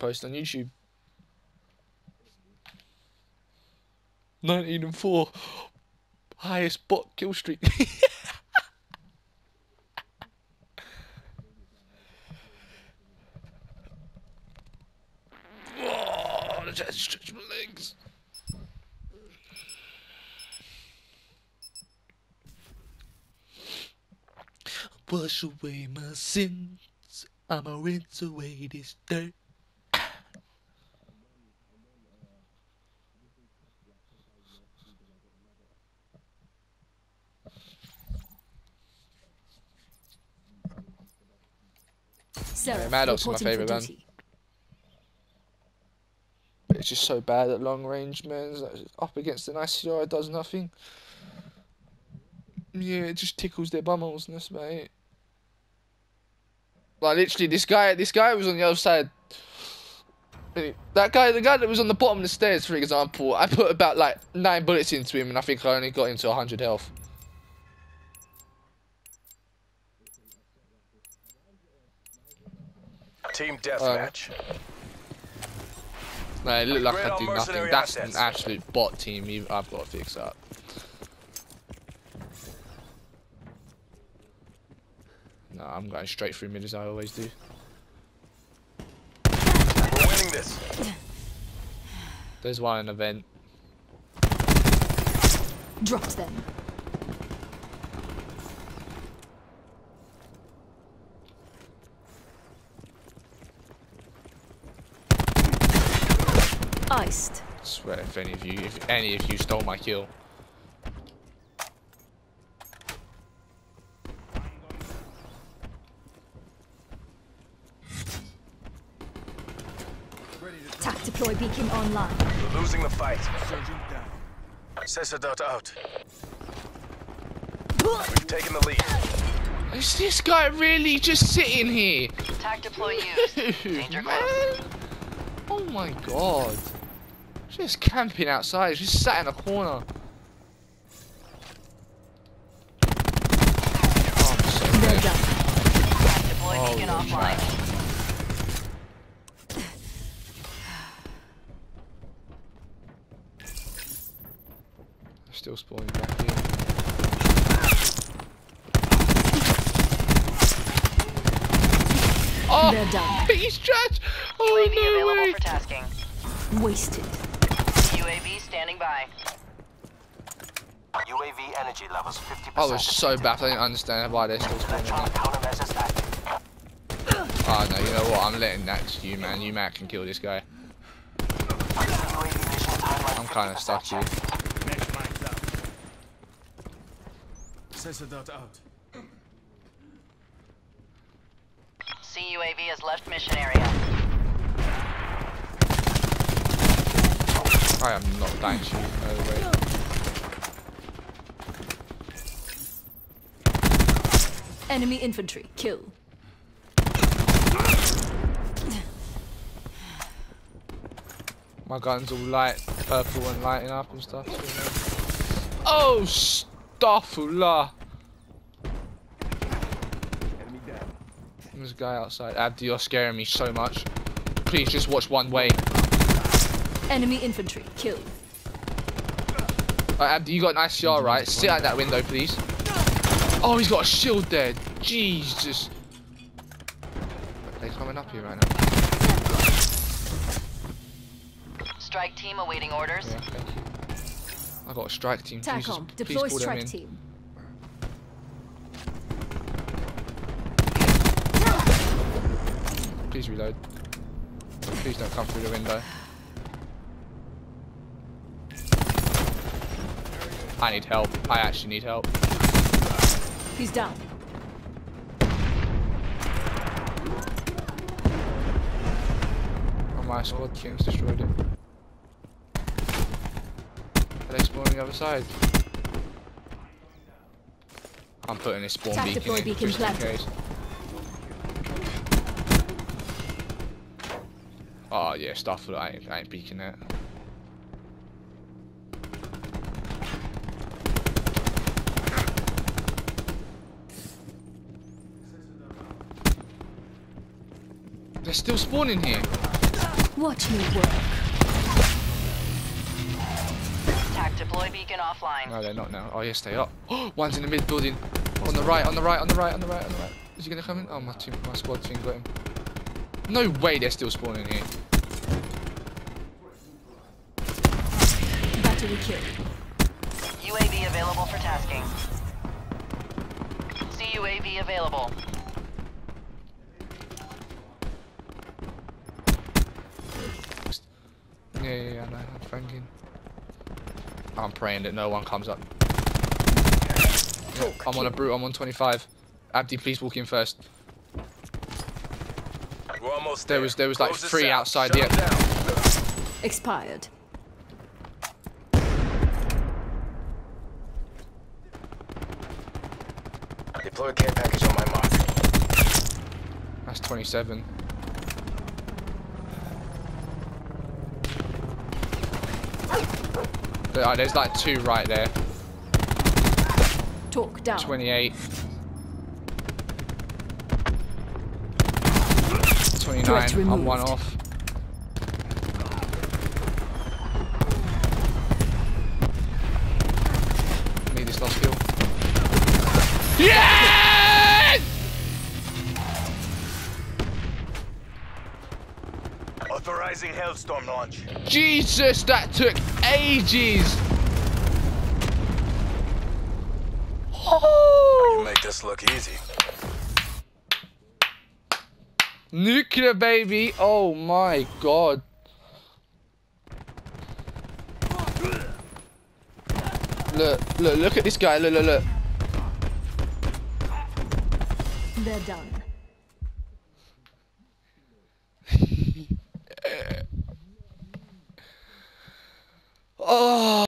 Post on YouTube. 19 and 4. Highest bot kill streak. oh, just stretch my legs. Wash away my sins. I'ma rinse away this dirt. Seraph, Maddox is my favourite man. But it's just so bad at long range, man. Like, Up against an ICR, it does nothing. Yeah, it just tickles their that's about. Like literally, this guy, this guy was on the other side. That guy, the guy that was on the bottom of the stairs, for example, I put about like nine bullets into him, and I think I only got him to 100 health. Team deathmatch. Like, it looked like I do nothing. mercenary That's assets. an absolute bot team. I've got to fix that. No, I'm going straight through mid as I always do. We're winning this. There's one in event. Dropped them. Iced. I swear if any of you, if any of you stole my kill. Tac deploy beacon online. We're losing the fight. Cessadot out. We've taken the lead. Is this guy really just sitting here? Tac deploy used. Danger Man. close. Oh my god. Just camping outside, just sat in a corner. Oh, I'm so They're done. Tac deploy offline. Still spawning back in. Oh, They're done. he's trash! Oh UAV no available way! for tasking. Wasted. UAV standing by. UAV energy levels 50%. I was so baffled. I didn't understand why they're still spawning. Electronic there. countermeasures active. Oh no, you know what? I'm letting that to you, man. You man can kill this guy. UAV mission timeline I'm kind of 50% stuck here. Cessadot out. CUAV has left mission area. I am not dying to you. No way. Enemy infantry. Kill. My gun's all light, purple and lighting up and stuff. so. Oh, stuffula! There's a guy outside. Abdi, you're scaring me so much. Please just watch one way. Enemy infantry. killed. Uh, Abdi, you got an ICR, right? Sit out that window, please. Oh, he's got a shield there. Jesus. They're coming up here right now. Strike team awaiting orders. Yeah, thank you. I got a strike team. Please, just, TACOM. please Deploy call them strike in. team. Please reload. Please don't come through the window. I need help. I actually need help. He's down. Oh my squad team's destroyed it. Are they spawning the other side? I'm putting this spawn Attack beacon deploy in beacon just in case. Oh yeah, stuff that I ain't, I ain't beacon that. They're still spawning here. Watch me work. Tac deploy beacon offline. No, they're not now. Oh, yes, they are. One's in the mid building. On the right, on the right, on the right, on the right, on the right. Is he gonna come in? Oh, my team, my squad team got him. No way they're still spawning here. Battery kill. UAV available for tasking. CUAV available. Yeah, yeah, yeah, I know. I'm thinking. I'm praying that no one comes up. Yeah, I'm on a brute. I'm on 25. Abdi, please walk in first. We're almost There there. was- there was, like, Close this three out. outside Shut the- Expired. Deploy care package on my mark. That's 27. There- uh, there's like two right there. Talk down. 28. 29. I'm one off. Authorizing Hellstorm launch. Jesus, that took ages. You oh! make this look easy. Nuclear baby. Oh my god. Look, look, look at this guy. Look, look, look. They're done. 诶